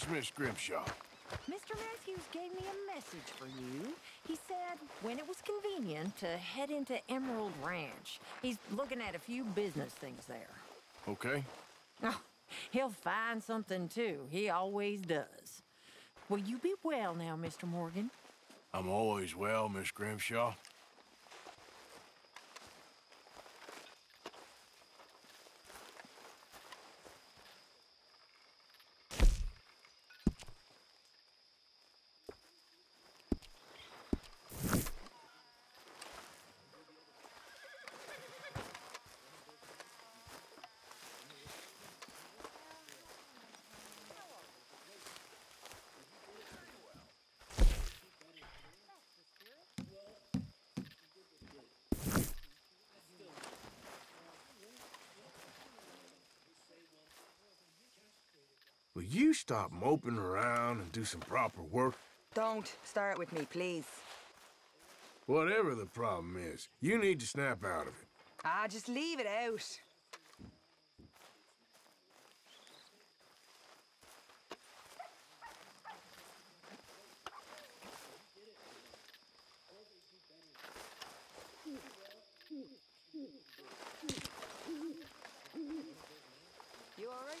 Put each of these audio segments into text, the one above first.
Yes, Miss Grimshaw. Mr. Matthews gave me a message for you. He said when it was convenient to head into Emerald Ranch. He's looking at a few business things there. Okay. Oh, he'll find something too. He always does. Will you be well now, Mr. Morgan? I'm always well, Miss Grimshaw. You stop moping around and do some proper work? Don't start with me, please. Whatever the problem is, you need to snap out of it. Ah, just leave it out. You all right?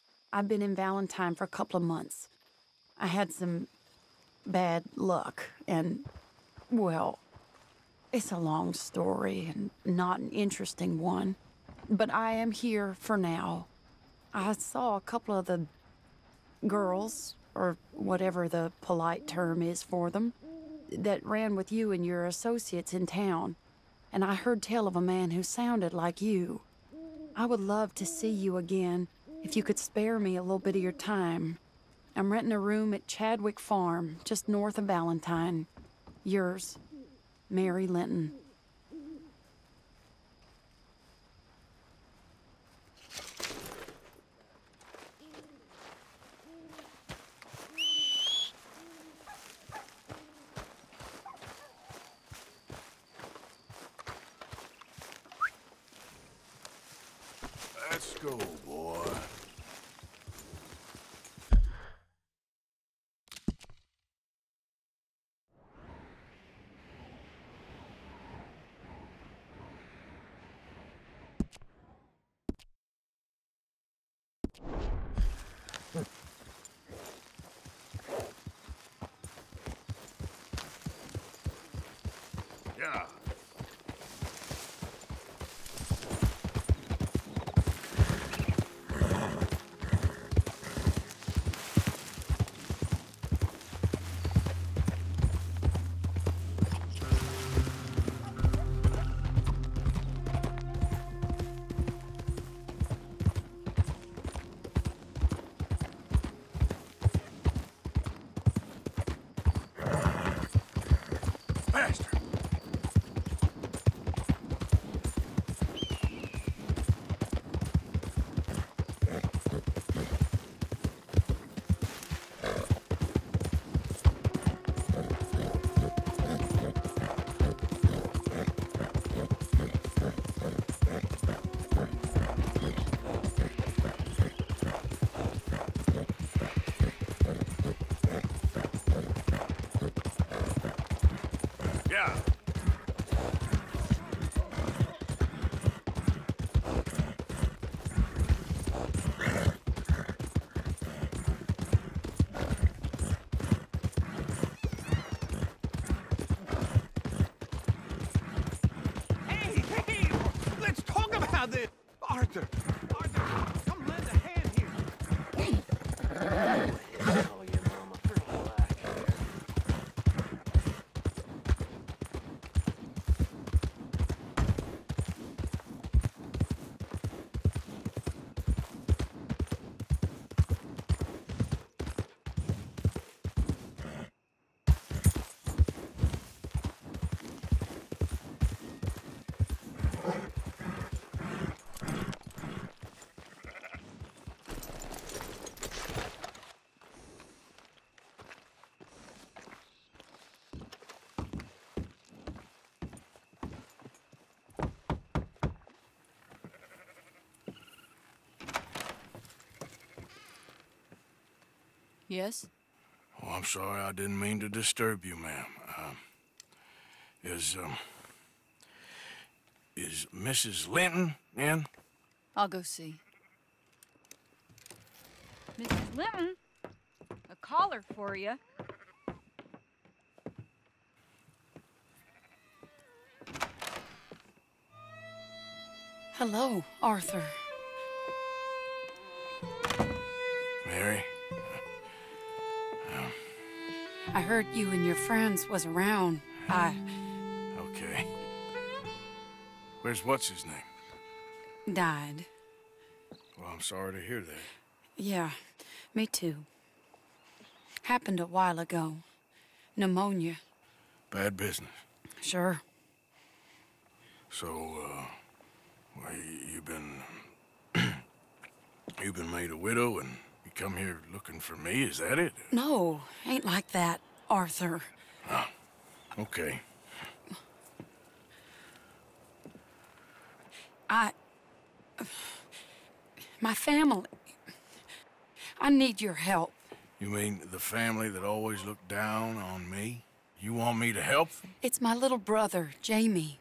I've been in Valentine for a couple of months. I had some bad luck, and, well, it's a long story and not an interesting one. But I am here for now. I saw a couple of the girls, or whatever the polite term is for them, that ran with you and your associates in town. And I heard tell of a man who sounded like you. I would love to see you again if you could spare me a little bit of your time. I'm renting a room at Chadwick Farm, just north of Valentine. Yours, Mary Linton. Let's go, boy. Yeah. Yes? Oh, I'm sorry. I didn't mean to disturb you, ma'am. Um, is, um... Is Mrs. Linton in? I'll go see. Mrs. Linton, a caller for you. Hello, Arthur. Mary? I heard you and your friends was around. I Okay. Where's what's his name? died. Well, I'm sorry to hear that. Yeah, me too. Happened a while ago. Pneumonia. Bad business. Sure. So, uh, well, you, you've been, you've been made a widow and you come here looking for me, is that it? No, ain't like that, Arthur. Ah, okay. I. My family. I need your help. You mean the family that always looked down on me? You want me to help them? It's my little brother, Jamie.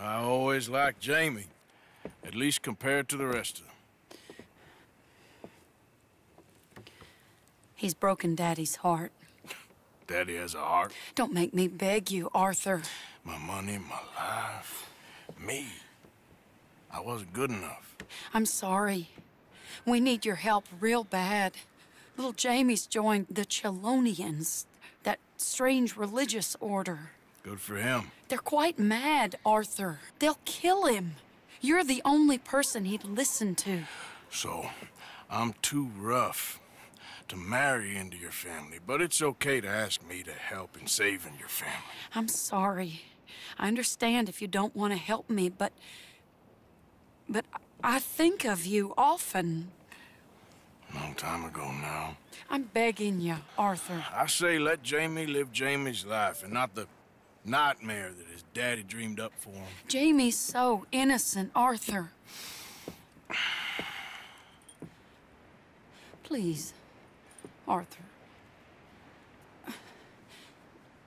I always liked Jamie, at least compared to the rest of them. He's broken Daddy's heart. Daddy has a heart, Don't make me beg you, Arthur. my money, my life, me. I wasn't good enough. I'm sorry. We need your help real bad. Little Jamie's joined the Chelonians, that strange religious order. Good for him. They're quite mad, Arthur. They'll kill him. You're the only person he'd listen to. So, I'm too rough to marry into your family, but it's okay to ask me to help in saving your family. I'm sorry. I understand if you don't want to help me, but. But I think of you often. Long time ago now. I'm begging you, Arthur. I say let Jamie live Jamie's life and not the nightmare that his daddy dreamed up for him. Jamie's so innocent, Arthur. Please, Arthur.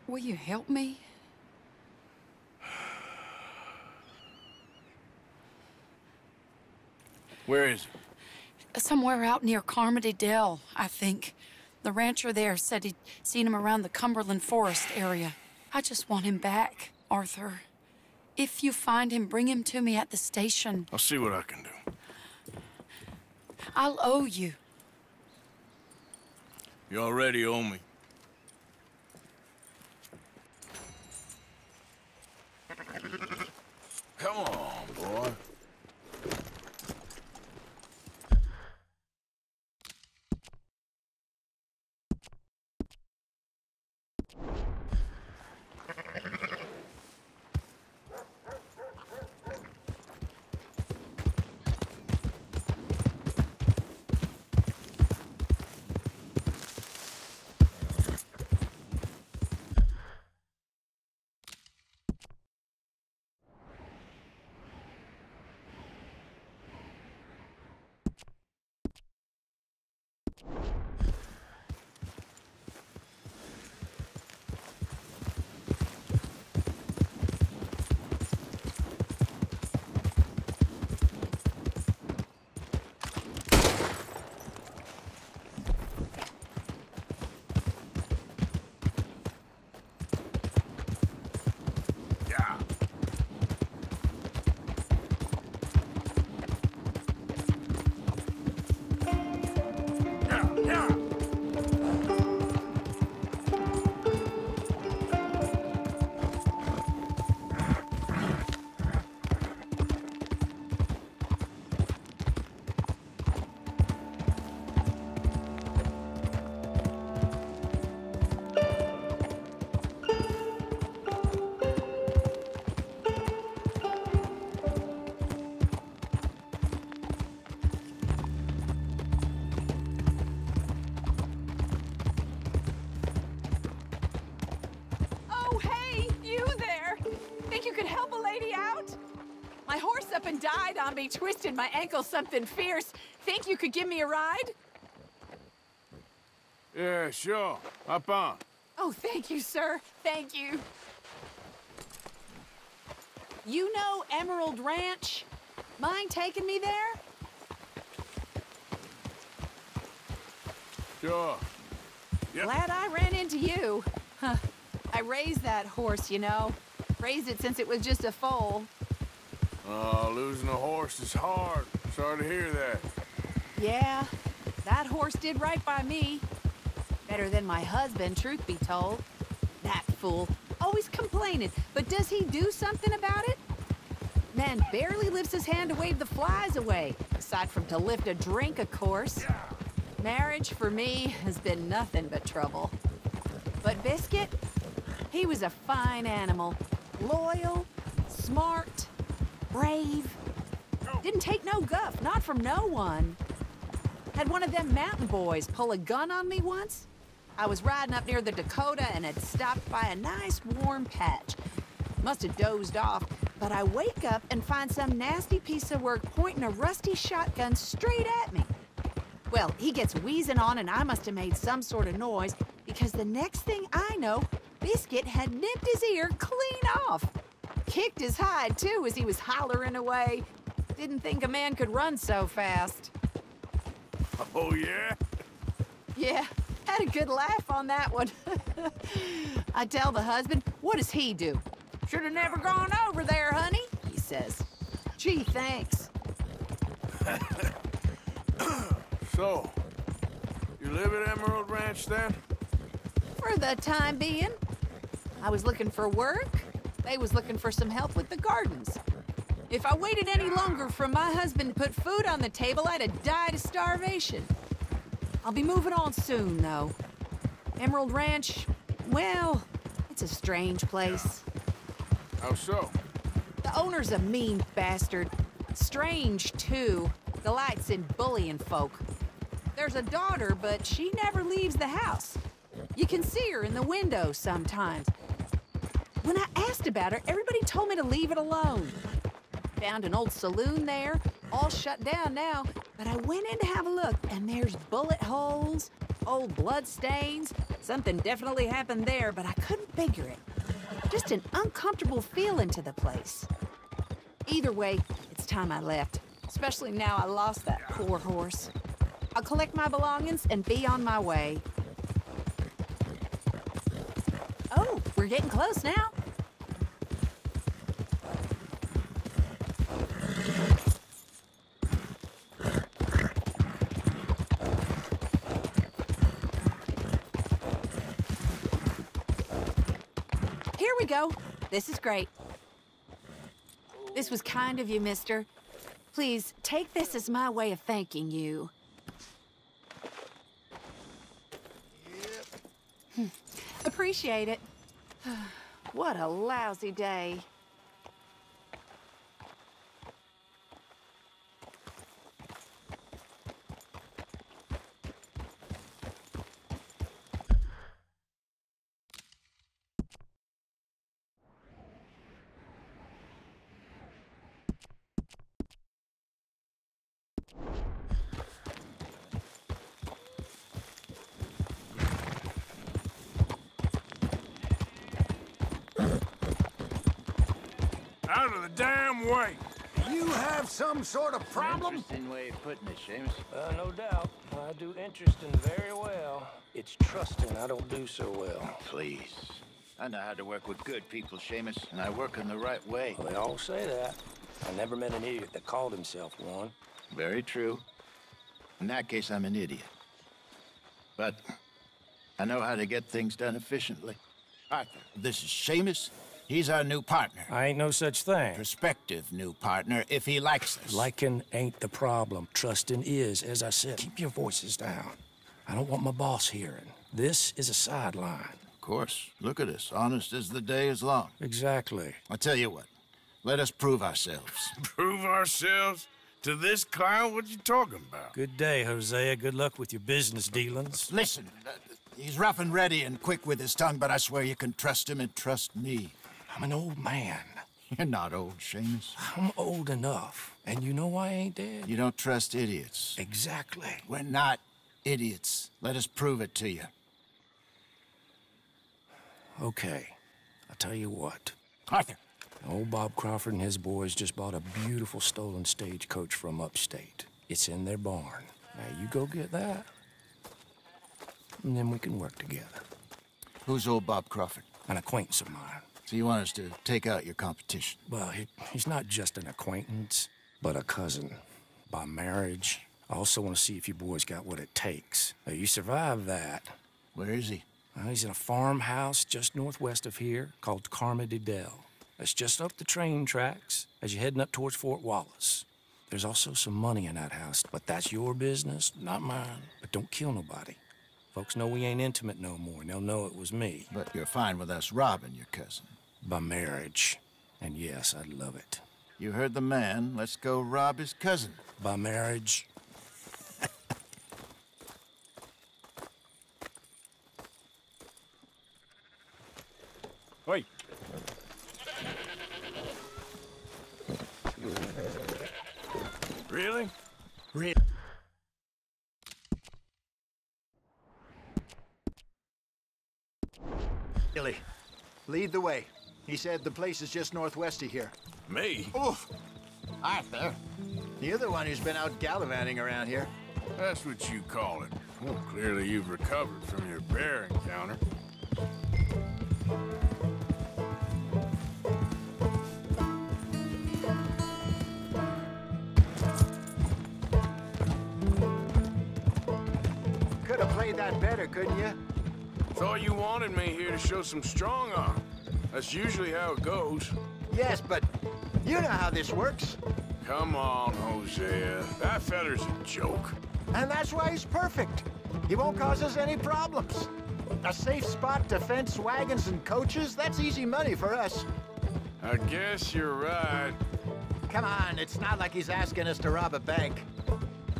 Will you help me? Where is he? Somewhere out near Carmody Dell, I think. The rancher there said he'd seen him around the Cumberland Forest area. I just want him back, Arthur. If you find him, bring him to me at the station. I'll see what I can do. I'll owe you. You already owe me. Come on, boy. Died on me, twisted my ankle something fierce. Think you could give me a ride? Yeah, sure. Hop on. Oh, thank you, sir. Thank you. You know Emerald Ranch? Mind taking me there? Sure. Yep. Glad I ran into you. Huh. I raised that horse, you know. Raised it since it was just a foal. Oh, losing a horse is hard. Sorry to hear that. Yeah, that horse did right by me. Better than my husband, truth be told. That fool. Always complaining, but does he do something about it? Man barely lifts his hand to wave the flies away, aside from to lift a drink, of course. Marriage, for me, has been nothing but trouble. But Biscuit, he was a fine animal. Loyal, smart, brave. Didn't take no guff, not from no one. Had one of them mountain boys pull a gun on me once. I was riding up near the Dakota and had stopped by a nice warm patch. Must have dozed off, but I wake up and find some nasty piece of work pointing a rusty shotgun straight at me. Well, he gets wheezing on and I must have made some sort of noise because the next thing I know, Biscuit had nipped his ear clean off. Kicked his hide, too, as he was hollering away. Didn't think a man could run so fast. Oh, yeah? Yeah, had a good laugh on that one. I tell the husband, what does he do? Should have never gone over there, honey, he says. Gee, thanks. So, you live at Emerald Ranch then? For the time being. I was looking for work. They was looking for some help with the gardens. If I waited any longer for my husband to put food on the table, I'd have died of starvation. I'll be moving on soon, though. Emerald Ranch, well, it's a strange place. How so? The owner's a mean bastard. Strange, too. Delights in bullying folk. There's a daughter, but she never leaves the house. You can see her in the window sometimes. When I asked about her, everybody told me to leave it alone. Found an old saloon there, all shut down now, but I went in to have a look, and there's bullet holes, old blood stains. Something definitely happened there, but I couldn't figure it. Just an uncomfortable feeling to the place. Either way, it's time I left, especially now I lost that poor horse. I'll collect my belongings and be on my way. Oh, we're getting close now. Here we go. This is great. This was kind of you, mister. Please, take this as my way of thanking you. Hmm. Appreciate it. what a lousy day. Out of the damn way! You have some sort of problem? Interesting way of putting it, Seamus. Uh, no doubt. I do interesting very well. It's trusting I don't do so well. Please. I know how to work with good people, Seamus, and I work in the right way. Well, they all say that. I never met an idiot that called himself one. Very true. In that case, I'm an idiot. But I know how to get things done efficiently. Arthur, this is Seamus. He's our new partner. I ain't no such thing. Prospective new partner, if he likes us. Liking ain't the problem. Trusting is. As I said, keep your voices down. I don't want my boss hearing. This is a sideline. Of course. Look at us. Honest as the day is long. Exactly. I tell you what. Let us prove ourselves. Prove ourselves? To this clown? What you talking about? Good day, Hosea. Good luck with your business dealings. Listen, uh, he's rough and ready and quick with his tongue, but I swear you can trust him and trust me. I'm an old man. You're not old, Seamus. I'm old enough, and you know why I ain't dead. You don't trust idiots. Exactly. We're not idiots. Let us prove it to you. Okay, I'll tell you what. Arthur! Old Bob Crawford and his boys just bought a beautiful stolen stagecoach from upstate. It's in their barn. Now you go get that, and then we can work together. Who's old Bob Crawford? An acquaintance of mine. So you want us to take out your competition? Well, he, he's not just an acquaintance, but a cousin. By marriage. I also want to see if you boys got what it takes. Now, you survive that. Where is he? Well, he's in a farmhouse just northwest of here called Carmody Dell. That's just up the train tracks as you're heading up towards Fort Wallace. There's also some money in that house, but that's your business, not mine. But don't kill nobody. Folks know we ain't intimate no more, and they'll know it was me. But you're fine with us robbing your cousin. By marriage. And yes, I'd love it. You heard the man. Let's go rob his cousin. By marriage. Wait. Really? Really? Billy, lead the way. He said the place is just northwest of here. Me? Oof! Arthur! You're the one who's been out gallivanting around here. That's what you call it. Well, clearly you've recovered from your bear encounter. Could have played that better, couldn't you? Thought you wanted me here to show some strong arm. That's usually how it goes. Yes, but you know how this works. Come on, Hosea. That feller's a joke. And that's why he's perfect. He won't cause us any problems. A safe spot to fence wagons and coaches, that's easy money for us. I guess you're right. Come on, it's not like he's asking us to rob a bank.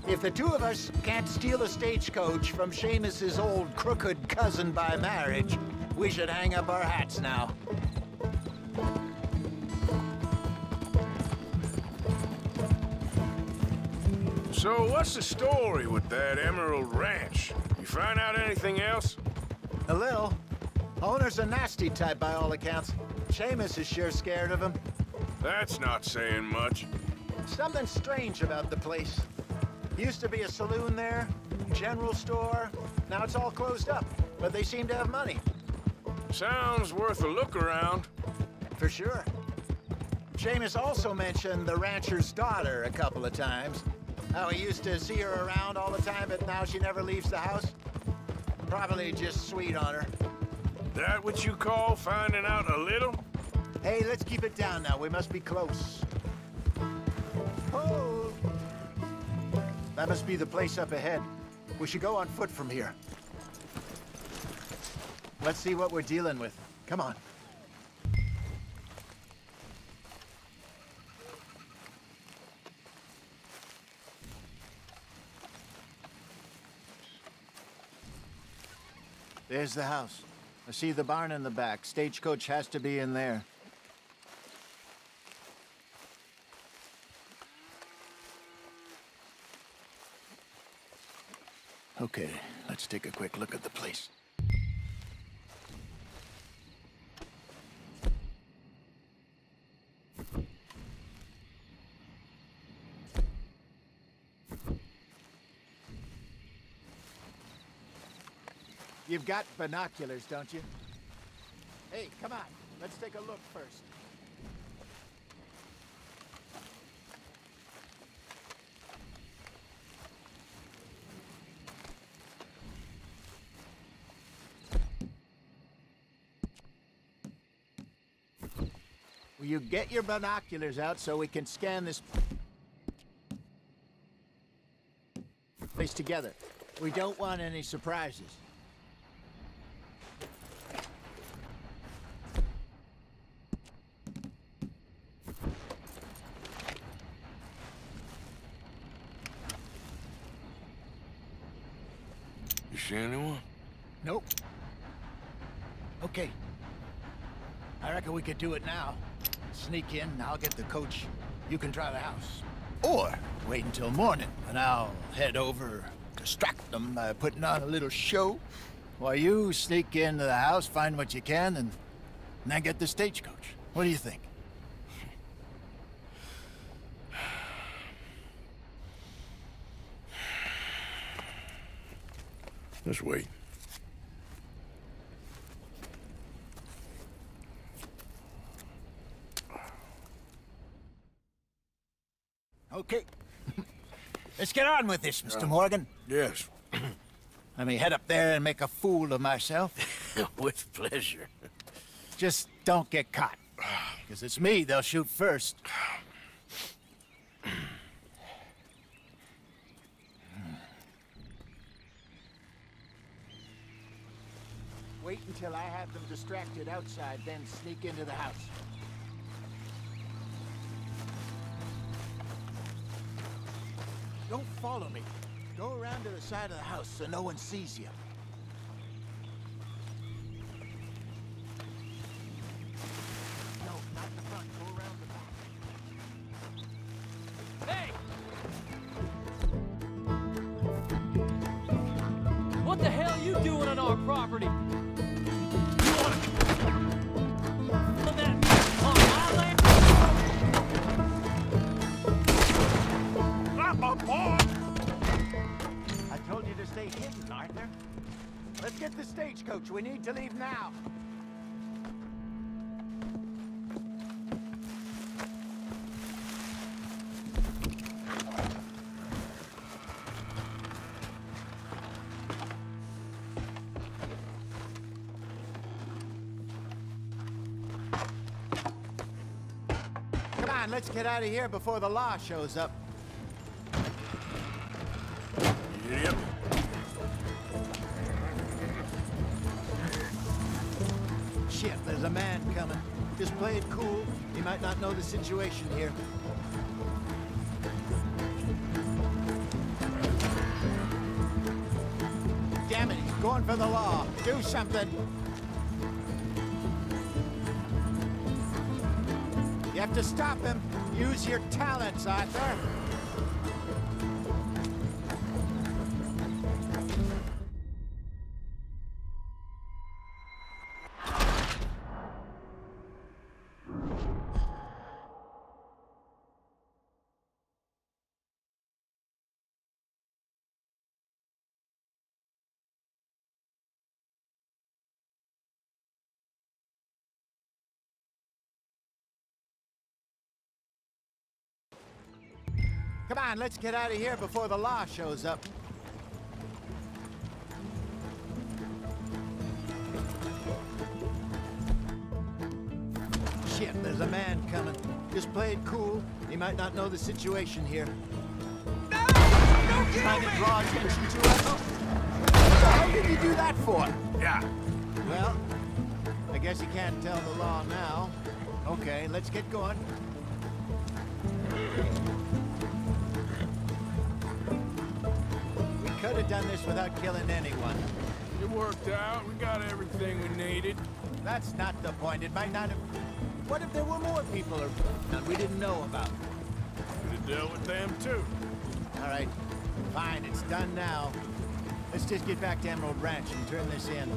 If the two of us can't steal a stagecoach from Seamus's old crooked cousin by marriage, we should hang up our hats now. So what's the story with that Emerald Ranch? You find out anything else? A little. Owner's a nasty type by all accounts. Seamus is sure scared of him. That's not saying much. Something strange about the place. Used to be a saloon there, general store. Now it's all closed up, but they seem to have money. Sounds worth a look around. For sure. Seamus also mentioned the rancher's daughter a couple of times. How he used to see her around all the time, but now she never leaves the house. Probably just sweet on her. That what you call finding out a little? Hey, let's keep it down now. We must be close. Oh! That must be the place up ahead. We should go on foot from here. Let's see what we're dealing with. Come on. There's the house. I see the barn in the back. Stagecoach has to be in there. Okay, let's take a quick look at the place. You've got binoculars, don't you? Hey, come on. Let's take a look first. Will you get your binoculars out so we can scan this place together? We don't want any surprises. You see anyone? Nope. Okay. I reckon we could do it now. sneak in, I'll get the coach. You can try the house. Or wait until morning, and I'll head over, distract them by putting on a little show, while you sneak into the house, find what you can, and then get the stagecoach. What do you think? Just wait. Okay. Let's get on with this, Mr. Morgan. Yes, Let me head up there and make a fool of myself. With pleasure. Just don't get caught. Because it's me they'll shoot first. Wait until I have them distracted outside, then sneak into the house. Don't follow me. Go around to the side of the house so no one sees you. Let's get out of here before the law shows up. Idiot. Shit, there's a man coming. Just play it cool. He might not know the situation here. Damn it, he's going for the law. Do something. To stop him. Use your talents, Arthur. On, let's get out of here before the law shows up. Shit, there's a man coming. Just play it cool. He might not know the situation here. No! Don't Trying to draw attention to us. What the hell did you do that for? Yeah. Well, I guess you can't tell the law now. Okay, let's get going. Have done this without killing anyone. It worked out. We got everything we needed. That's not the point. It might not have... What if there were more people around we didn't know about? Could have dealt with them too. All right, fine, it's done now. Let's just get back to Emerald Ranch and turn this in.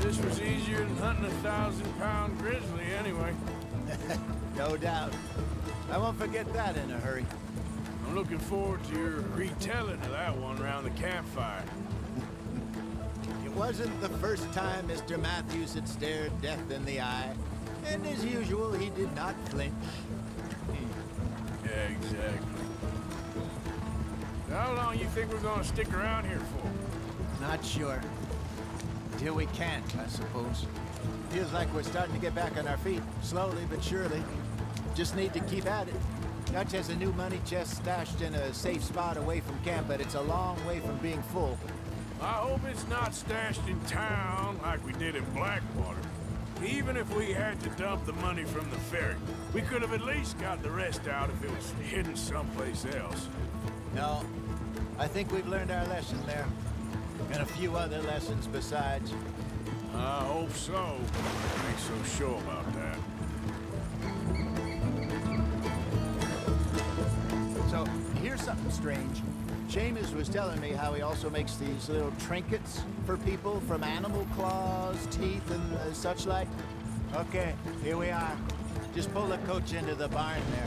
This was easier than hunting a thousand pound grizzly anyway. No doubt. I won't forget that in a hurry. I'm looking forward to your retelling of that one around the campfire. It wasn't the first time Mr. Matthews had stared death in the eye. And as usual, he did not flinch. Yeah, exactly. So How long you think we're gonna stick around here for? Not sure. Till we can't, I suppose. Feels like we're starting to get back on our feet, slowly but surely. Just need to keep at it. Dutch has a new money chest stashed in a safe spot away from camp, but it's a long way from being full. I hope it's not stashed in town like we did in Blackwater. Even if we had to dump the money from the ferry, we could have at least got the rest out if it was hidden someplace else. No, I think we've learned our lesson there. And a few other lessons besides. I hope so. I ain't so sure about something strange. Seamus was telling me how he also makes these little trinkets for people from animal claws, teeth, and uh, such like. Okay, here we are. Just pull the coach into the barn there.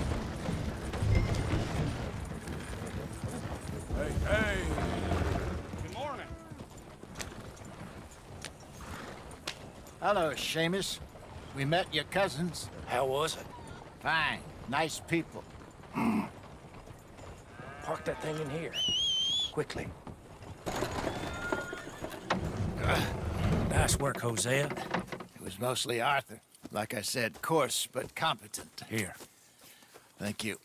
Hey, hey! Good morning. Hello, Seamus. We met your cousins. How was it? Fine. Nice people. Park that thing in here. Quickly. Nice work, Hosea. It was mostly Arthur. Like I said, coarse but competent. Here. Thank you.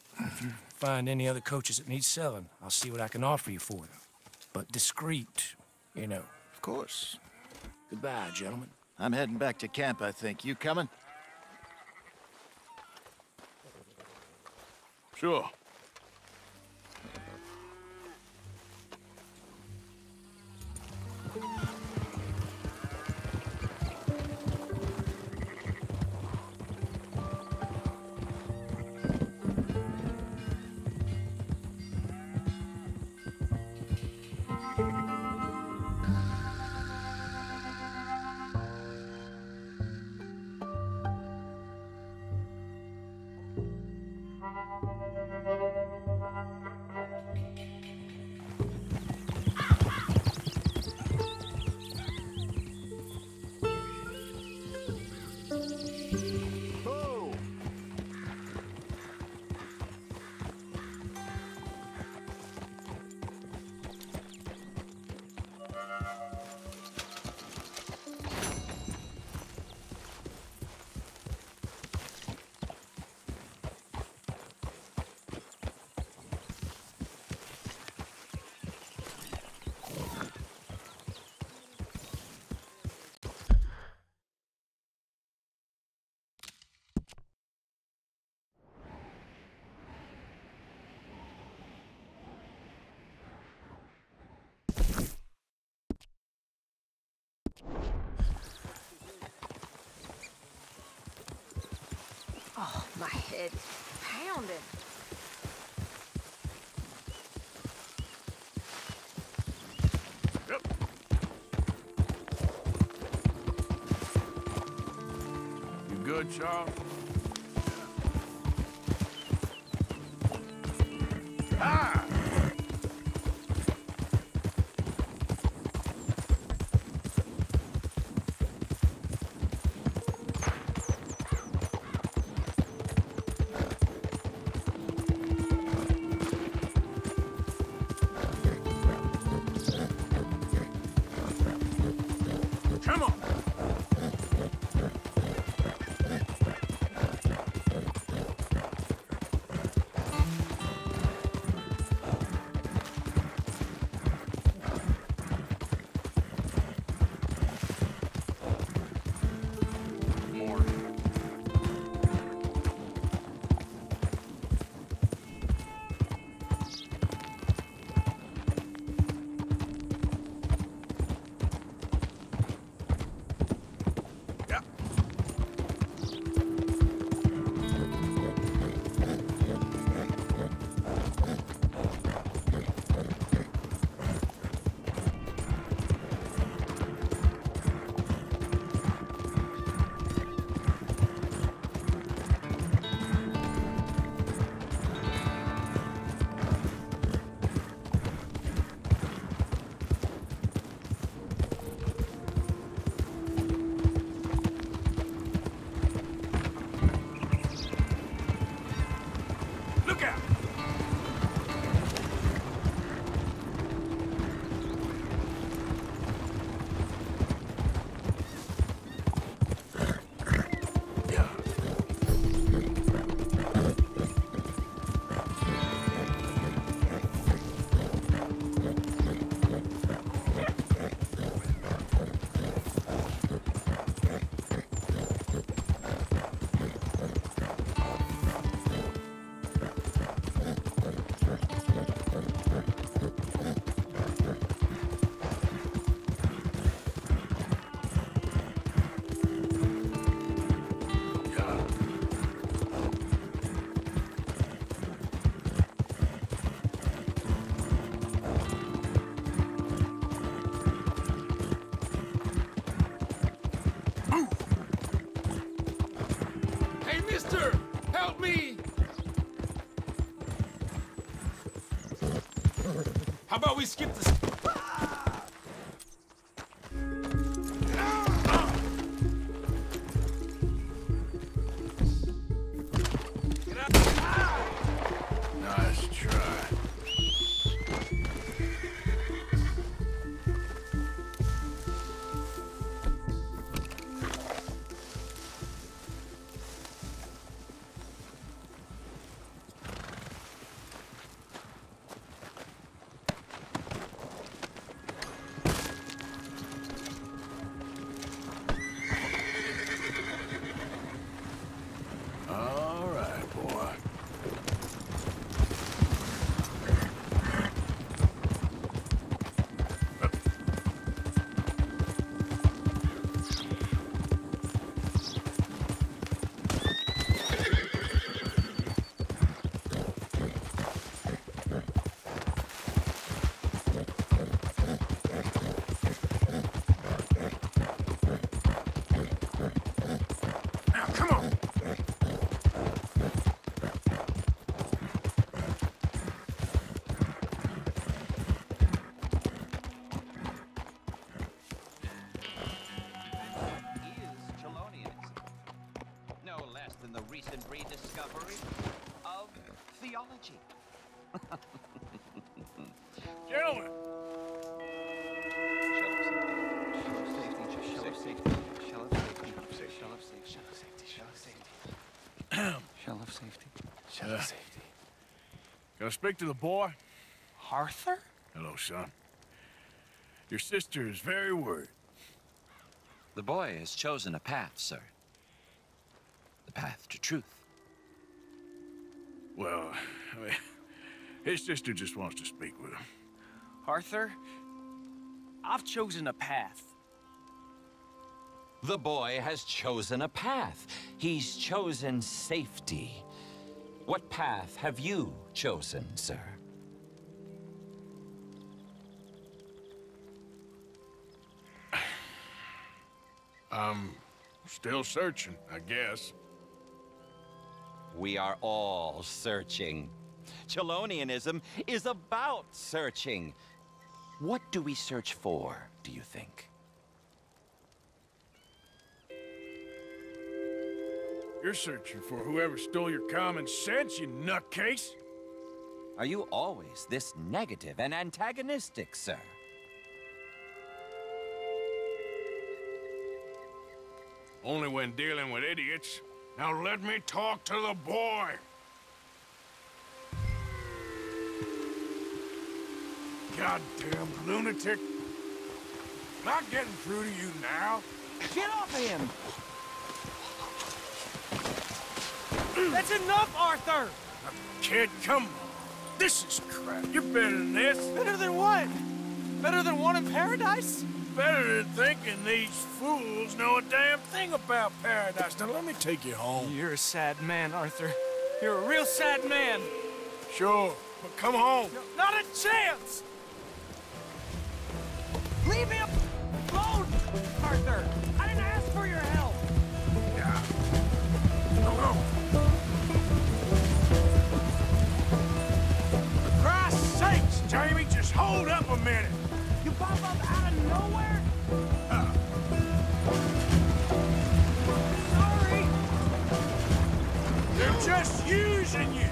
Find any other coaches that need selling. I'll see what I can offer you for them. But discreet, you know. Of course. Goodbye, gentlemen. I'm heading back to camp, I think. You coming? Sure. Oh, my head is pounding. Yep. You good, Charles? Ah! Hey, mister! Help me! How about we skip this? Gentlemen, Shell of safety. Shell of safety. Can I speak to the boy? Arthur? Hello, son. Your sister is very worried. The boy has chosen a path, sir. The path to truth. Well, I mean, his sister just wants to speak with him. Arthur? I've chosen a path. The boy has chosen a path. He's chosen safety. What path have you chosen, sir? I'm still searching, I guess. We are all searching. Chelonianism is about searching. What do we search for, do you think? You're searching for whoever stole your common sense, you nutcase. Are you always this negative and antagonistic, sir? Only when dealing with idiots. Now let me talk to the boy. Goddamn lunatic. Not getting through to you now. Get off of him! That's enough, Arthur! Kid, come on. This is crap. You're better than this. Better than what? Better than one in paradise? Better than thinking these fools know a damn thing about paradise. Now let me take you home. You're a sad man, Arthur. You're a real sad man. Sure, but come home. Not a chance! Hold up a minute. You pop up out of nowhere? Sorry! They're just using you.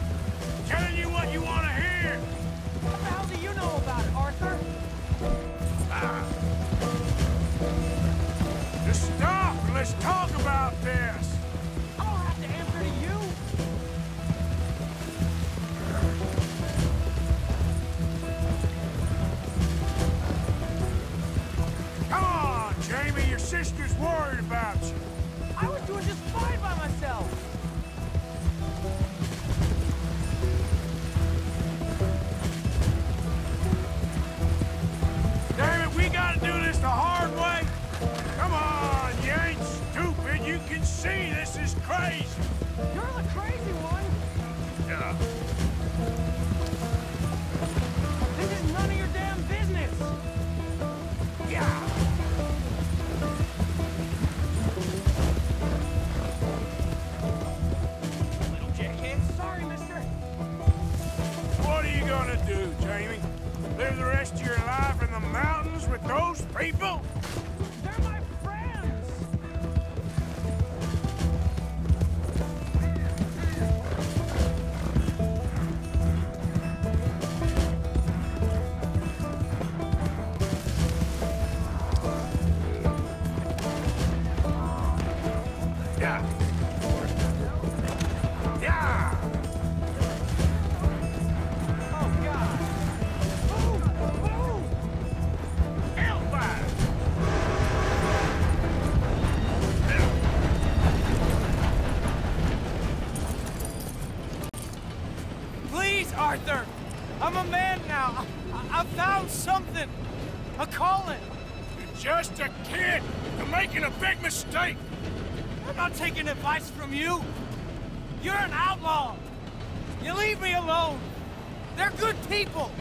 Not taking advice from you. You're an outlaw. You leave me alone. They're good people.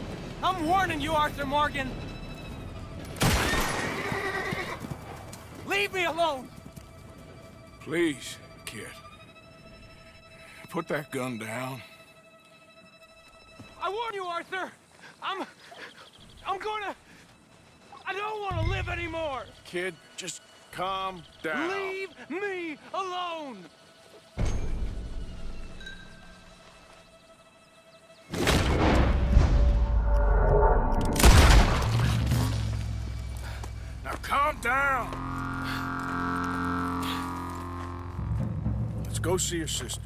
I'm warning you, Arthur Morgan. Leave me alone. Please, kid. Put that gun down. I warn you, Arthur. I'm... I'm gonna... I don't want to live anymore. Kid, just calm down. Leave me alone. Now calm down. Let's go see your sister.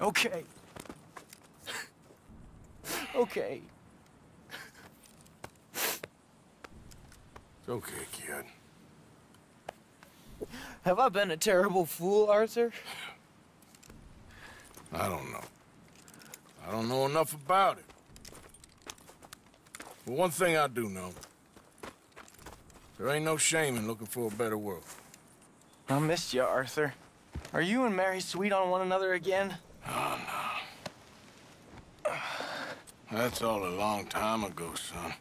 Okay. okay. It's okay, kid. Have I been a terrible fool, Arthur? I don't know. I don't know enough about it. But one thing I do know. There ain't no shame in looking for a better world. I missed you, Arthur. Are you and Mary sweet on one another again? Oh, no. That's all a long time ago, son.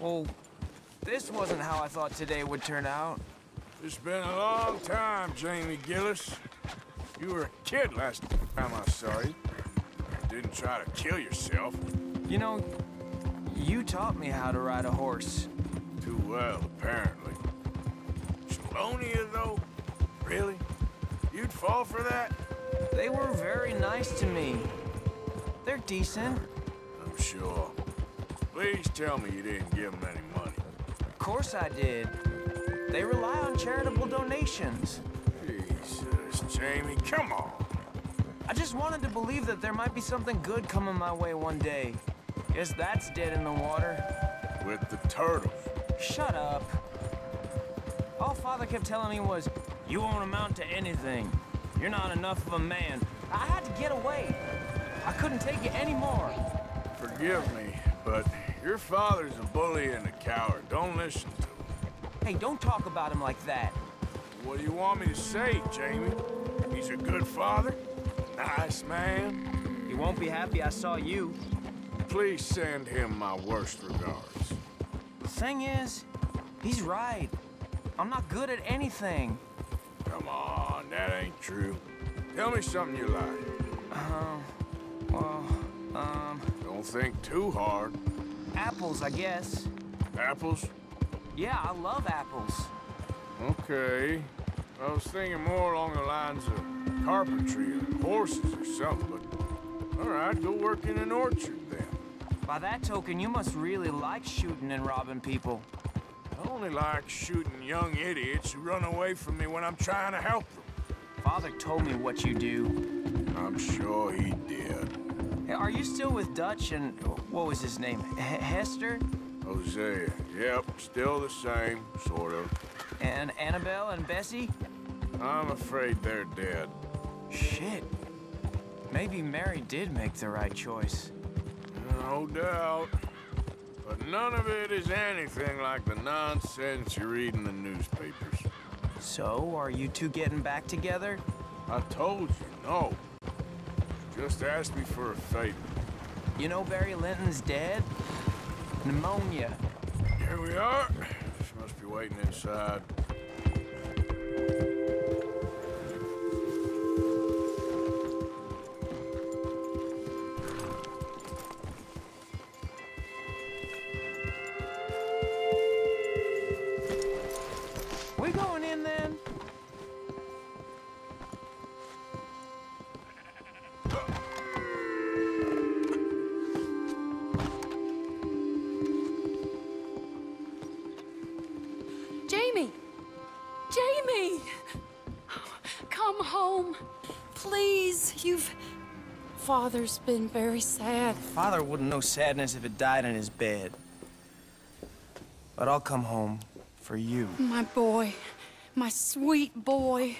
Well, this wasn't how I thought today would turn out. It's been a long time, Jamie Gillis. You were a kid last time I saw you. Didn't try to kill yourself. You know, you taught me how to ride a horse. Too well, apparently. Chelonia, though? Really? You'd fall for that? They were very nice to me. They're decent. I'm sure. Please tell me you didn't give them any money. Of course I did. They rely on charitable donations. Jesus, Jamie, come on. I just wanted to believe that there might be something good coming my way one day. Guess that's dead in the water. With the turtles. Shut up. All Father kept telling me was, you won't amount to anything. You're not enough of a man. I had to get away. I couldn't take it anymore. Forgive me, but your father's a bully and a coward. Don't listen to him. Hey, don't talk about him like that. What do you want me to say, Jamie? He's a good father? Nice man? He won't be happy I saw you. Please send him my worst regards. The thing is, he's right. I'm not good at anything. Come on, that ain't true. Tell me something you like. Uh, well, um, Don't think too hard. Apples, I guess. Apples? Yeah, I love apples. Okay. I was thinking more along the lines of carpentry or horses or something, but... All right, go work in an orchard then. By that token, you must really like shooting and robbing people. I only like shooting young idiots who run away from me when I'm trying to help them. Father told me what you do. I'm sure he did. Are you still with Dutch and what was his name? H Hester Hosea. Yep, still the same, sort of. and Annabelle and Bessie? I'm afraid they're dead. Shit. Maybe Mary did make the right choice. No doubt. But none of it is anything like the nonsense you read in the newspapers. So, are you two getting back together? I told you, no. Just ask me for a favor. You know Barry Linton's dead? Pneumonia. Here we are. She must be waiting inside. Father's been very sad. Father wouldn't know sadness if it died in his bed. But I'll come home for you. My boy. My sweet boy.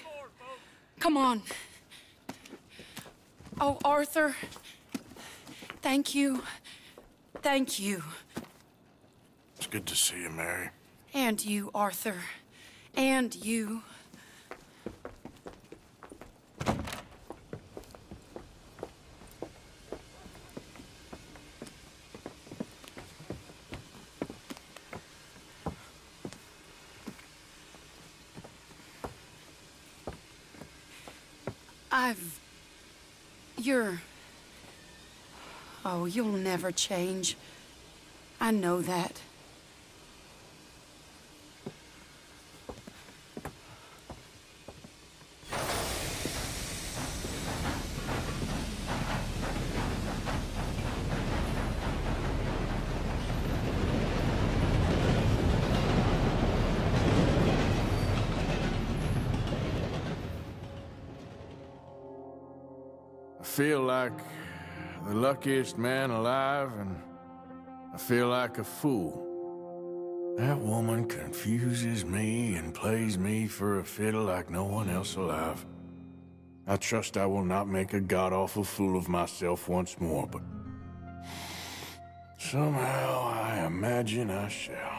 Come on. Oh, Arthur. Thank you. Thank you. It's good to see you, Mary. And you, Arthur. And you. I've. You're. You'll never change. I know that. Luckiest man alive, and I feel like a fool. That woman confuses me and plays me for a fiddle like no one else alive. I trust I will not make a god-awful fool of myself once more, but... Somehow I imagine I shall.